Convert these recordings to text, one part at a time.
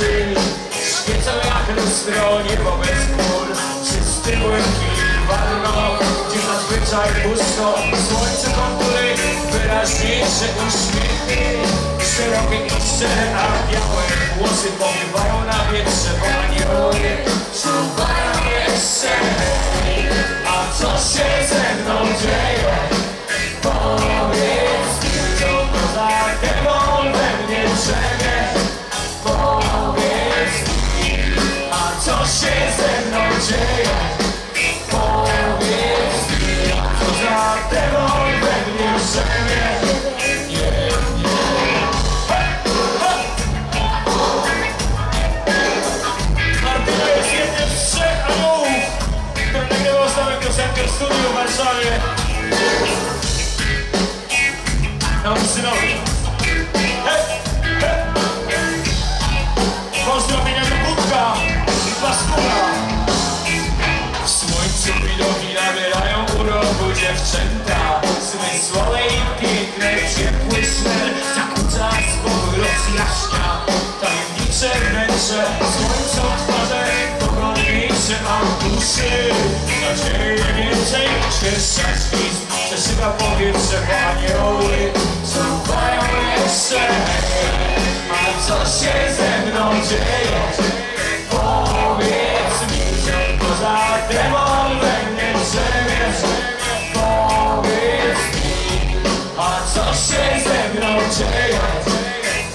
oczy Świecą jak lustro niebo bez chmur Czysty błękit walno Gdzie zazwyczaj pusto Słońce kontury Wyraźniejsze uśmiechy Szerokie i szczere A białe włosy powiewają na wietrze Bo anioły czuwają jeszcze A co się ze mną dzieje? Powiedz mi, co to za we mnie drzemie studiu w Warszawie. Na synowi. Hej, hej. Pozdrowienia do Budka i Paskura. Mam duszy Nadzieję więcej, ślizg Przeszywa powietrze, anioły Czuwają jeszcze A co się ze mną dzieje? Powiedz mi, co to za demon we mnie drzemie Powiedz mi, a co się ze mną dzieje?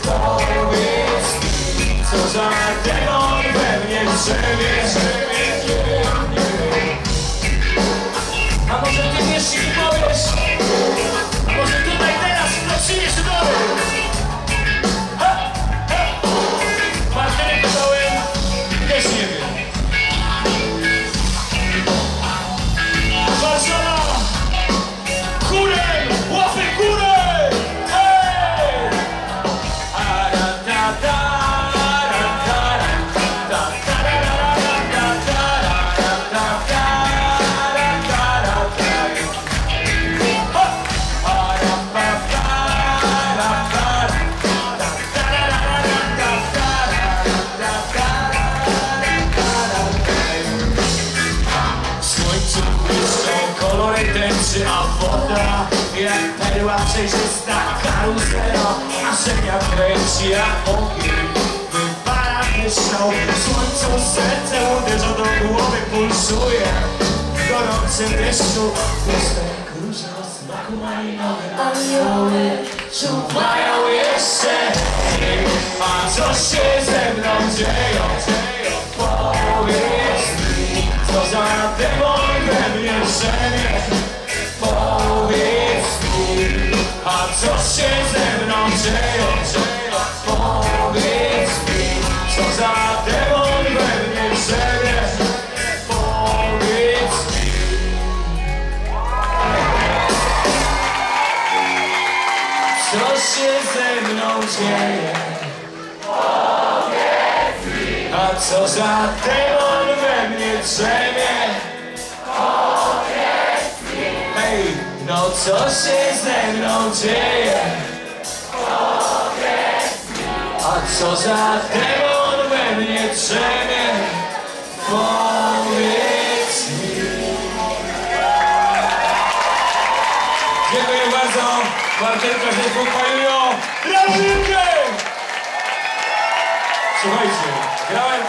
Powiedz mi, co za demon we mnie drzemie tęczy, a woda jak perła przejrzysta karuzela, a ziemia kręci jak ogień. Wypala kryształ, słońcu serce uderza do głowy, pulsuje w gorącym deszczu. Pustek róże o smaku malinowym, anioły czuwają jeszcze. A co się ze mną dzieje? A co się ze mną dzieje? Powiedz mi, co za demon we mnie drzemie Powiedz mi. Co się ze mną dzieje? A co za demon we mnie drzemie? Hej, no co się ze mną dzieje? A co za demon we mnie drzemie? Powiedz mi. Dziękuję bardzo. Martynka się popajują. Brawo, Słuchajcie, grałem